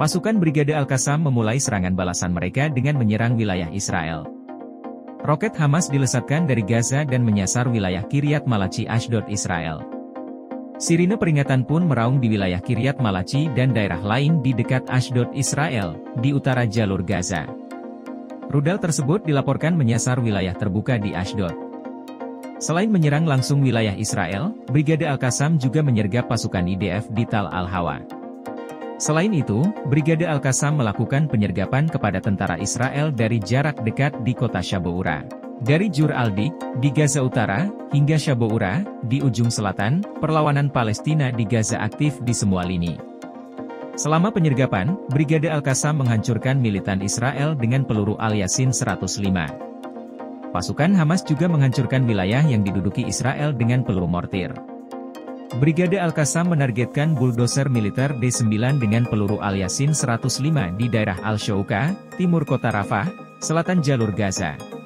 Pasukan Brigade Al-Qassam memulai serangan balasan mereka dengan menyerang wilayah Israel. Roket Hamas dilesatkan dari Gaza dan menyasar wilayah Kiryat Malachi Ashdod Israel. Sirine peringatan pun meraung di wilayah Kiryat Malachi dan daerah lain di dekat Ashdod Israel, di utara jalur Gaza. Rudal tersebut dilaporkan menyasar wilayah terbuka di Ashdod. Selain menyerang langsung wilayah Israel, Brigade Al-Qassam juga menyergap pasukan IDF di Tal Al-Hawa. Selain itu, Brigade Al-Qassam melakukan penyergapan kepada tentara Israel dari jarak dekat di kota Syaboura. Dari Jur al-Dik, di Gaza Utara, hingga Syaboura, di ujung selatan, perlawanan Palestina di Gaza aktif di semua lini. Selama penyergapan, Brigade Al-Qassam menghancurkan militan Israel dengan peluru Al-Yasin 105. Pasukan Hamas juga menghancurkan wilayah yang diduduki Israel dengan peluru mortir. Brigade Al-Qassam menargetkan bulldozer militer D9 dengan peluru Al-Yasin 105 di daerah Al-Shouka, timur kota Rafah, selatan jalur Gaza.